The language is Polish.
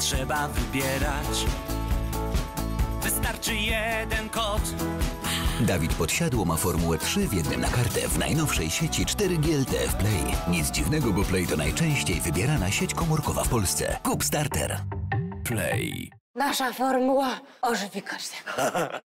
trzeba wybierać. Wystarczy jeden kod. Dawid Podsiadło ma Formułę 3 w jednym na kartę w najnowszej sieci 4G LTE w Play. Nic dziwnego, bo Play to najczęściej wybierana sieć komórkowa w Polsce. Kup starter. Play. Nasza formuła ożywi każdego.